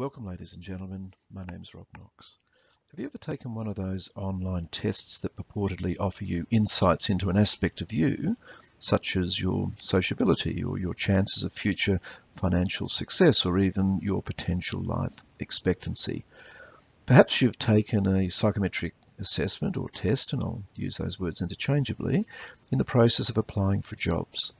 Welcome ladies and gentlemen, my name is Rob Knox. Have you ever taken one of those online tests that purportedly offer you insights into an aspect of you, such as your sociability or your chances of future financial success or even your potential life expectancy? Perhaps you've taken a psychometric assessment or test, and I'll use those words interchangeably, in the process of applying for jobs.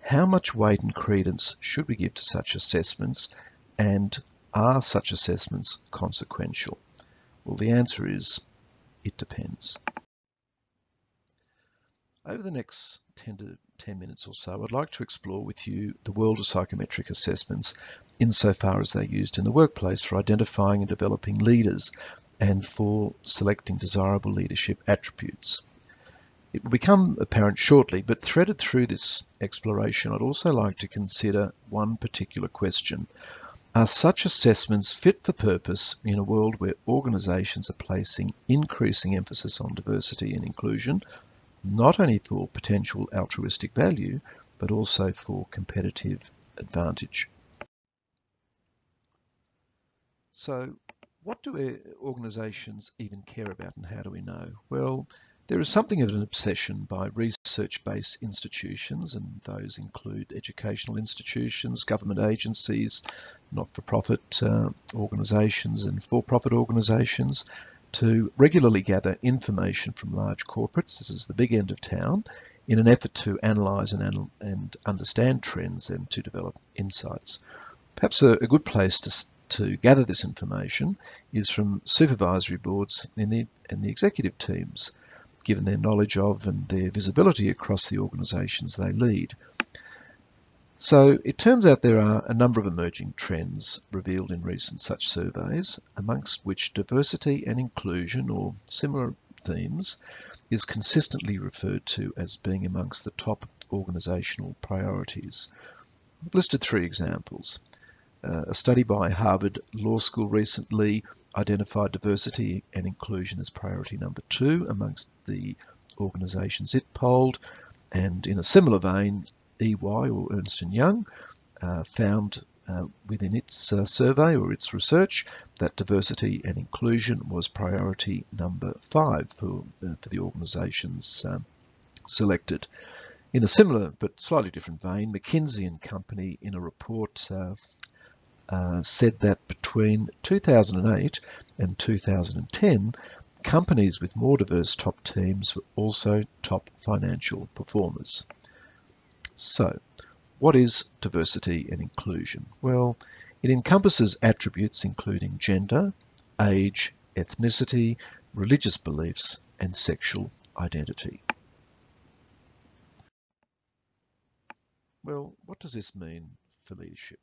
How much weight and credence should we give to such assessments and are such assessments consequential? Well, the answer is it depends. Over the next 10 to 10 minutes or so, I'd like to explore with you the world of psychometric assessments insofar as they're used in the workplace for identifying and developing leaders and for selecting desirable leadership attributes. It will become apparent shortly, but threaded through this exploration, I'd also like to consider one particular question. Are such assessments fit for purpose in a world where organisations are placing increasing emphasis on diversity and inclusion, not only for potential altruistic value, but also for competitive advantage? So what do eh, organisations even care about and how do we know? Well, there is something of an obsession by research-based institutions, and those include educational institutions, government agencies, not-for-profit uh, organisations and for-profit organisations, to regularly gather information from large corporates, this is the big end of town, in an effort to analyse and, and, understand trends and to develop insights. Perhaps a, a good place to, to gather this information is from supervisory boards and the, and the executive teams given their knowledge of and their visibility across the organisations they lead. So it turns out there are a number of emerging trends revealed in recent such surveys, amongst which diversity and inclusion or similar themes is consistently referred to as being amongst the top organisational priorities. I've listed three examples. Uh, a study by Harvard Law School recently identified diversity and inclusion as priority number two amongst the organisations it polled. And in a similar vein, EY or Ernst & Young uh, found uh, within its uh, survey or its research that diversity and inclusion was priority number five for, uh, for the organisations um, selected. In a similar but slightly different vein, McKinsey and Company in a report uh, uh, said that between 2008 and 2010, companies with more diverse top teams were also top financial performers. So, what is diversity and inclusion? Well, it encompasses attributes including gender, age, ethnicity, religious beliefs, and sexual identity. Well, what does this mean for leadership?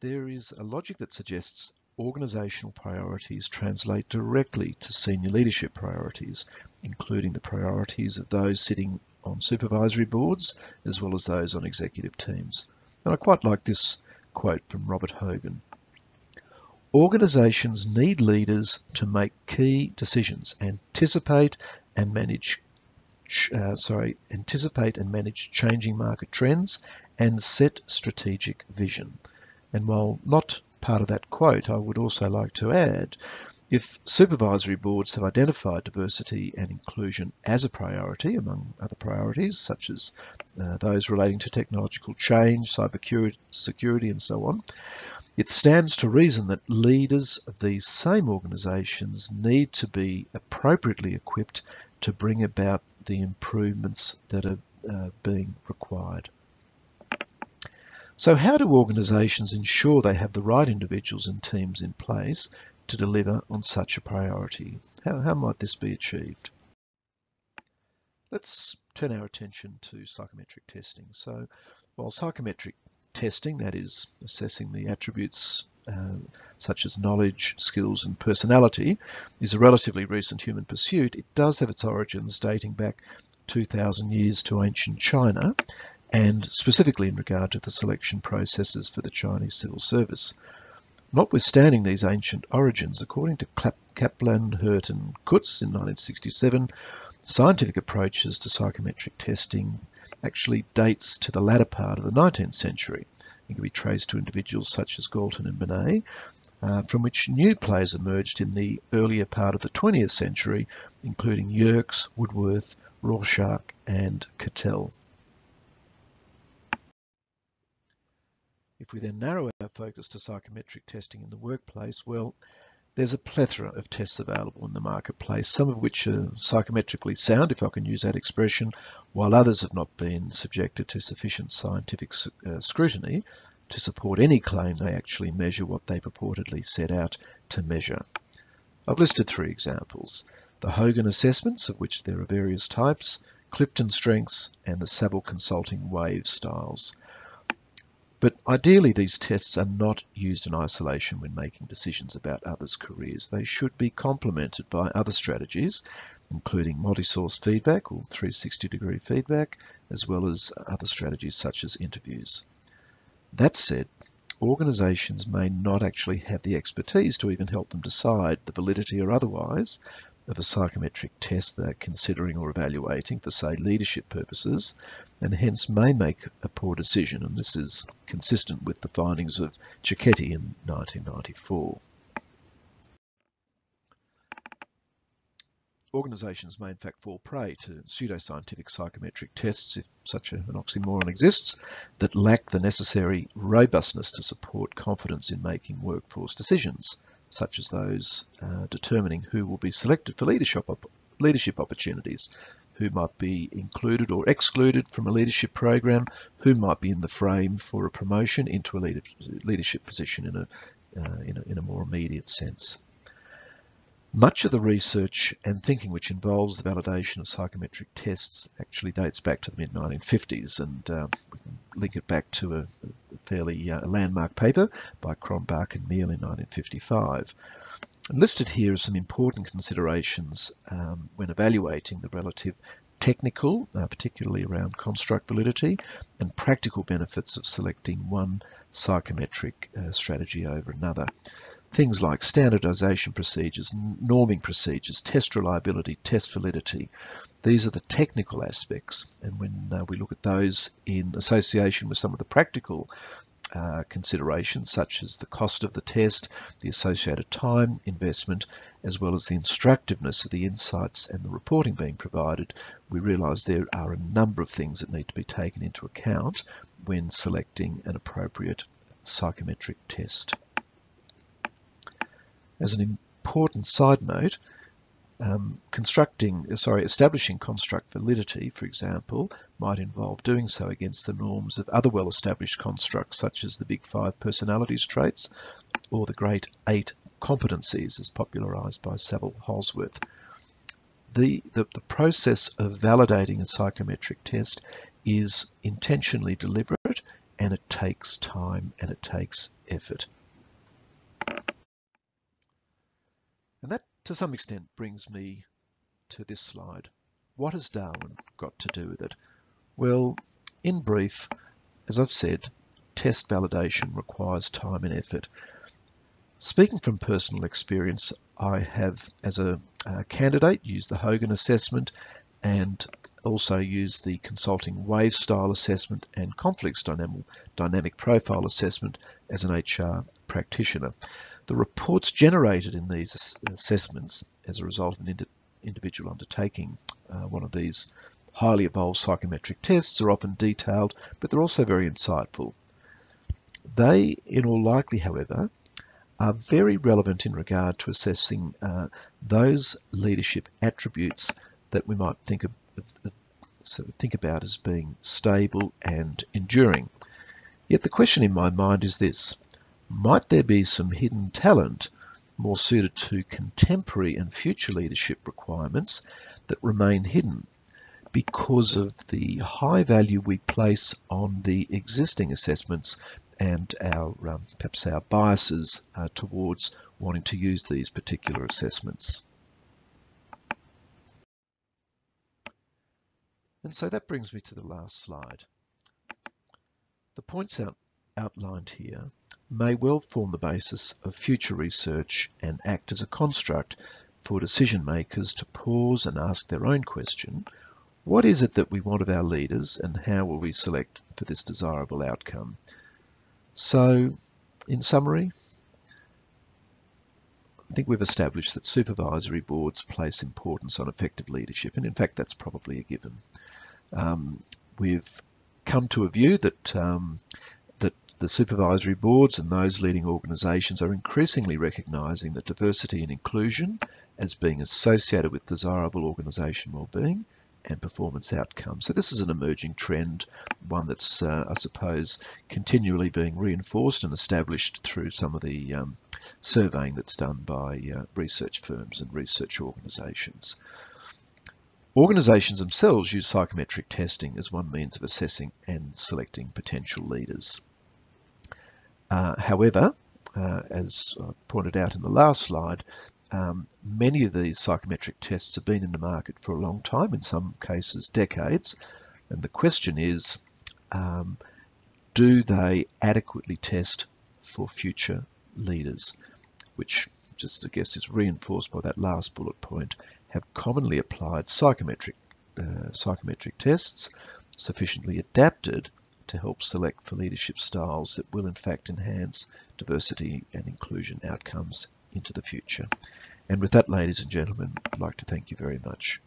There is a logic that suggests organisational priorities translate directly to senior leadership priorities, including the priorities of those sitting on supervisory boards as well as those on executive teams. And I quite like this quote from Robert Hogan. Organisations need leaders to make key decisions, anticipate and manage uh, sorry, anticipate and manage changing market trends and set strategic vision. And while not part of that quote, I would also like to add, if supervisory boards have identified diversity and inclusion as a priority, among other priorities, such as uh, those relating to technological change, cyber security, and so on, it stands to reason that leaders of these same organisations need to be appropriately equipped to bring about the improvements that are uh, being required. So how do organisations ensure they have the right individuals and teams in place to deliver on such a priority? How, how might this be achieved? Let's turn our attention to psychometric testing. So while psychometric testing, that is assessing the attributes uh, such as knowledge, skills and personality, is a relatively recent human pursuit, it does have its origins dating back 2,000 years to ancient China and specifically in regard to the selection processes for the Chinese civil service. Notwithstanding these ancient origins, according to Kaplan, Hurt and Kutz in 1967, scientific approaches to psychometric testing actually dates to the latter part of the 19th century. it can be traced to individuals such as Galton and Binet, uh, from which new players emerged in the earlier part of the 20th century, including Yerkes, Woodworth, Rorschach and Cattell. If we then narrow our focus to psychometric testing in the workplace, well, there's a plethora of tests available in the marketplace, some of which are psychometrically sound, if I can use that expression, while others have not been subjected to sufficient scientific uh, scrutiny to support any claim they actually measure what they purportedly set out to measure. I've listed three examples. The Hogan assessments, of which there are various types, Clifton strengths, and the Saville Consulting wave styles. But ideally, these tests are not used in isolation when making decisions about others' careers. They should be complemented by other strategies, including multi-source feedback or 360 degree feedback, as well as other strategies such as interviews. That said, organisations may not actually have the expertise to even help them decide the validity or otherwise of a psychometric test they're considering or evaluating for, say, leadership purposes, and hence may make a poor decision. And this is consistent with the findings of Cecchetti in 1994. Organisations may in fact fall prey to pseudoscientific psychometric tests, if such an oxymoron exists, that lack the necessary robustness to support confidence in making workforce decisions such as those uh, determining who will be selected for leadership, op leadership opportunities, who might be included or excluded from a leadership program, who might be in the frame for a promotion into a leader leadership position in a, uh, in a, in a more immediate sense. Much of the research and thinking which involves the validation of psychometric tests actually dates back to the mid-1950s and uh, we can link it back to a, a fairly uh, landmark paper by Cronbach and Meehl in 1955. And listed here are some important considerations um, when evaluating the relative technical, uh, particularly around construct validity, and practical benefits of selecting one psychometric uh, strategy over another. Things like standardization procedures, norming procedures, test reliability, test validity. These are the technical aspects. And when uh, we look at those in association with some of the practical uh, considerations such as the cost of the test, the associated time investment, as well as the instructiveness of the insights and the reporting being provided, we realise there are a number of things that need to be taken into account when selecting an appropriate psychometric test. As an important side note, um, constructing, sorry, establishing construct validity, for example, might involve doing so against the norms of other well-established constructs such as the Big Five personalities traits or the Great Eight competencies as popularized by Saville Holdsworth. The, the, the process of validating a psychometric test is intentionally deliberate and it takes time and it takes effort. And that, to some extent, brings me to this slide. What has Darwin got to do with it? Well, in brief, as I've said, test validation requires time and effort. Speaking from personal experience, I have, as a candidate, used the Hogan assessment and also used the consulting wave style assessment and conflicts dynamic, dynamic profile assessment as an HR practitioner. The reports generated in these assessments as a result of an ind individual undertaking uh, one of these highly evolved psychometric tests are often detailed, but they're also very insightful. They, in all likely, however, are very relevant in regard to assessing uh, those leadership attributes that we might think of, think about as being stable and enduring. Yet the question in my mind is this: might there be some hidden talent more suited to contemporary and future leadership requirements that remain hidden because of the high value we place on the existing assessments and our um, perhaps our biases uh, towards wanting to use these particular assessments. And so that brings me to the last slide. The points out, outlined here may well form the basis of future research and act as a construct for decision makers to pause and ask their own question, what is it that we want of our leaders and how will we select for this desirable outcome? So, in summary, I think we've established that supervisory boards place importance on effective leadership, and in fact, that's probably a given. Um, we've come to a view that um, that the supervisory boards and those leading organisations are increasingly recognising that diversity and inclusion as being associated with desirable organisation well-being and performance outcomes. So this is an emerging trend, one that's, uh, I suppose, continually being reinforced and established through some of the um, surveying that's done by uh, research firms and research organisations. Organisations themselves use psychometric testing as one means of assessing and selecting potential leaders. Uh, however, uh, as I pointed out in the last slide, um, many of these psychometric tests have been in the market for a long time, in some cases decades, and the question is, um, do they adequately test for future leaders, which just I guess is reinforced by that last bullet point, have commonly applied psychometric, uh, psychometric tests sufficiently adapted to help select for leadership styles that will in fact enhance diversity and inclusion outcomes into the future. And with that, ladies and gentlemen, I'd like to thank you very much.